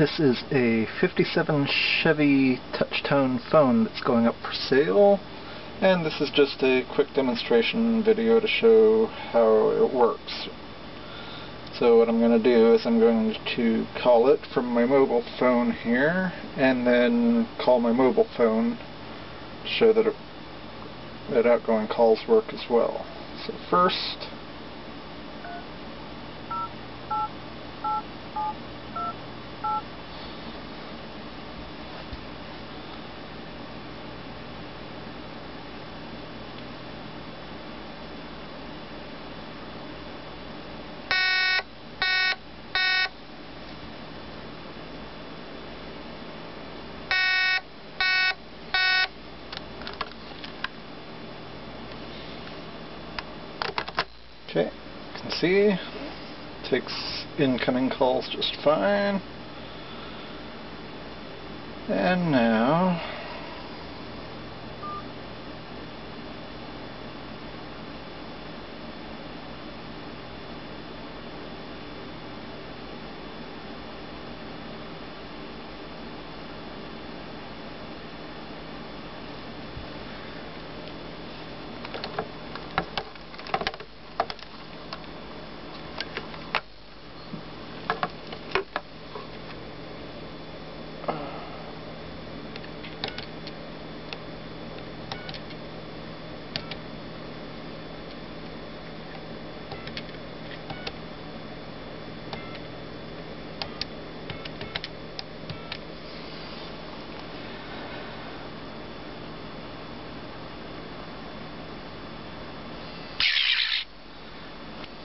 This is a 57 Chevy touch-tone phone that's going up for sale and this is just a quick demonstration video to show how it works. So what I'm going to do is I'm going to call it from my mobile phone here and then call my mobile phone to show that, it, that outgoing calls work as well. So first Okay, can see takes incoming calls just fine. And now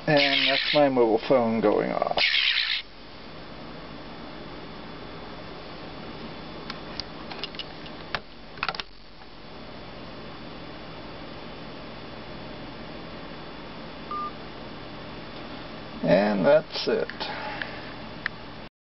And that's my mobile phone going off. And that's it.